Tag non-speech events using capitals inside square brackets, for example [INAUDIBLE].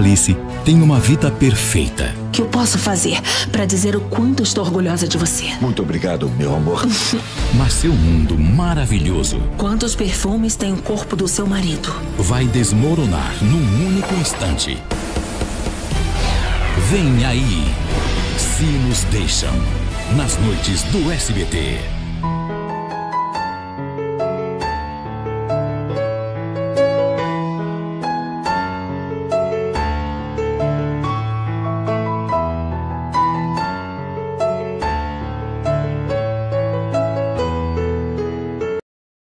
Alice tem uma vida perfeita. O que eu posso fazer para dizer o quanto estou orgulhosa de você? Muito obrigado, meu amor. [LAUGHS] Mas seu mundo maravilhoso Quantos perfumes tem o corpo do seu marido? vai desmoronar num único instante. Vem aí, Se nos deixam, nas noites do SBT.